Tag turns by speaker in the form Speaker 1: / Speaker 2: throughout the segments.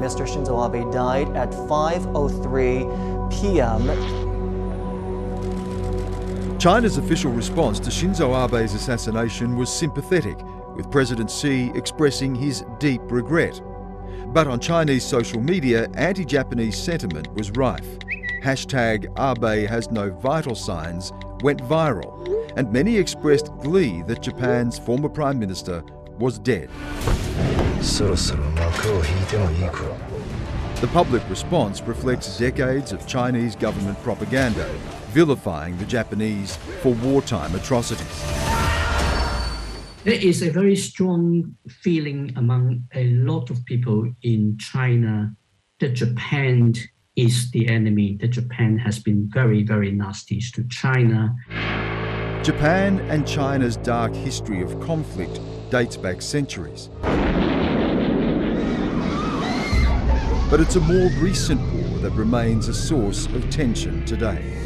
Speaker 1: Mr. Shinzo Abe died at 5:03 p.m.
Speaker 2: China's official response to Shinzo Abe's assassination was sympathetic, with President Xi expressing his deep regret. But on Chinese social media, anti-Japanese sentiment was rife. Hashtag Abe has no vital signs went viral, and many expressed glee that Japan's former Prime Minister was dead. The public response reflects decades of Chinese government propaganda, vilifying the Japanese for wartime atrocities.
Speaker 3: There is a very strong feeling among a lot of people in China that Japan is the enemy, that Japan has been very, very nasty to China.
Speaker 2: Japan and China's dark history of conflict dates back centuries. But it's a more recent war that remains a source of tension today.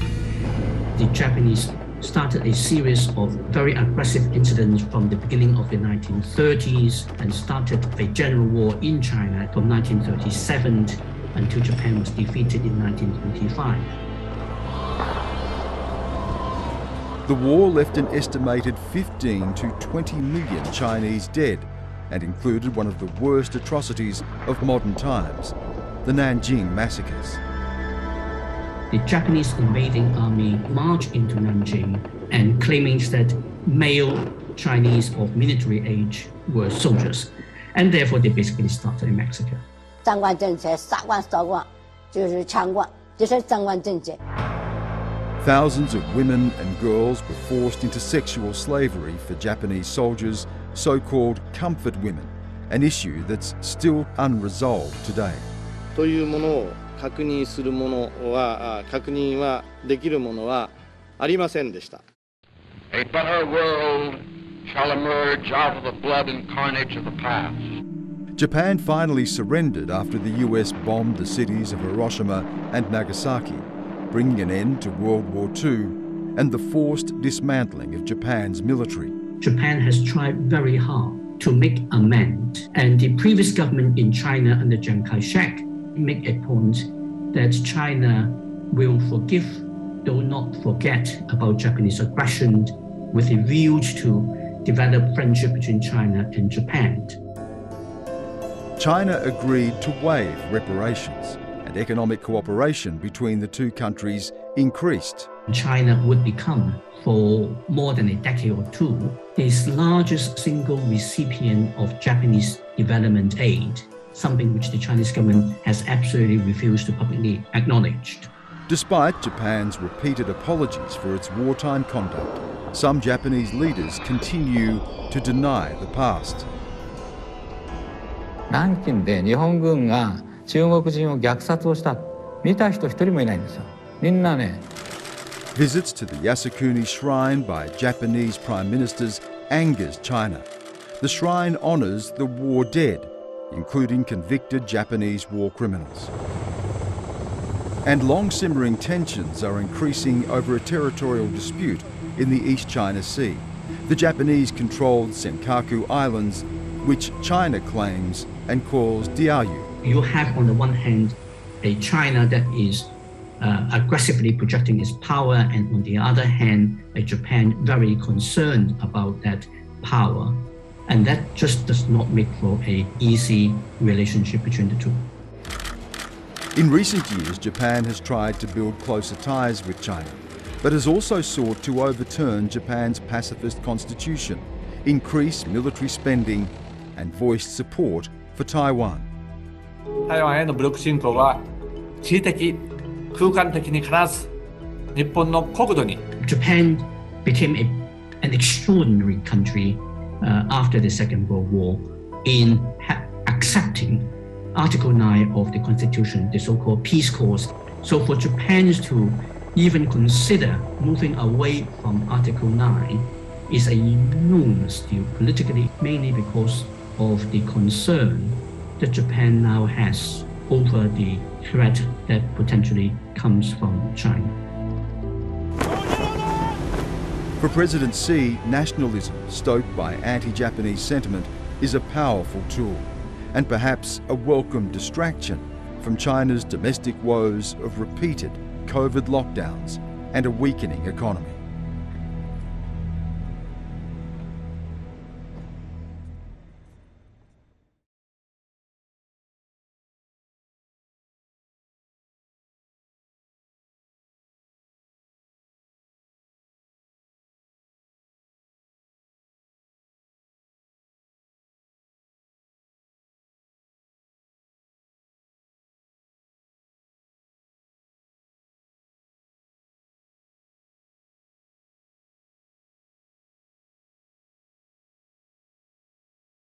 Speaker 3: The Japanese started a series of very aggressive incidents from the beginning of the 1930s and started a general war in China from 1937 until Japan was defeated in 1945.
Speaker 2: The war left an estimated 15 to 20 million Chinese dead and included one of the worst atrocities of modern times, the Nanjing massacres.
Speaker 3: The Japanese invading army marched into Nanjing and claiming that male Chinese of military age were soldiers, and therefore they basically started a massacre.
Speaker 4: 三观正确，杀光杀光，就是强光，这是三观正确。
Speaker 2: Thousands of women and girls were forced into sexual slavery for Japanese soldiers, so called comfort women, an issue that's still unresolved today.
Speaker 5: というものを確認するものは確認はできるものはありませんでした。
Speaker 6: A better world shall emerge out of the blood and carnage of the past.
Speaker 2: Japan finally surrendered after the US bombed the cities of Hiroshima and Nagasaki, bringing an end to World War II and the forced dismantling of Japan's military.
Speaker 3: Japan has tried very hard to make amends, and the previous government in China under Chiang Kai-shek make a point that China will forgive, though not forget about Japanese aggression with a view to develop friendship between China and Japan.
Speaker 2: China agreed to waive reparations and economic cooperation between the two countries increased.
Speaker 3: China would become, for more than a decade or two, the largest single recipient of Japanese development aid, something which the Chinese government has absolutely refused to publicly acknowledge.
Speaker 2: Despite Japan's repeated apologies for its wartime conduct, some Japanese leaders continue to deny the past.
Speaker 7: 南京で日本軍が中国人を虐殺をした見た人一人もいないんですよみんなね
Speaker 2: Visits to the Yasukuni Shrine by Japanese prime ministers angers China. The shrine honours the war dead, including convicted Japanese war criminals. And long simmering tensions are increasing over a territorial dispute in the East China Sea. The Japanese controlled Senkaku Islands which China claims and calls Diaoyu.
Speaker 3: You have, on the one hand, a China that is uh, aggressively projecting its power, and on the other hand, a Japan very concerned about that power. And that just does not make for a easy relationship between the two.
Speaker 2: In recent years, Japan has tried to build closer ties with China, but has also sought to overturn Japan's pacifist constitution, increase military spending, and voiced support for Taiwan.
Speaker 8: 台湾への武力侵攻は地理的、空間的に必ず日本の国土に
Speaker 3: Japan became a, an extraordinary country uh, after the Second World War in accepting Article 9 of the Constitution, the so called peace clause. So for Japan to even consider moving away from Article 9 is a enormous deal politically, mainly because of the concern that Japan now has over the threat that potentially comes from China.
Speaker 2: For President Xi, nationalism, stoked by anti Japanese sentiment, is a powerful tool. and perhaps a welcome distraction from China's domestic woes of repeated COVID lockdowns and a weakening economy.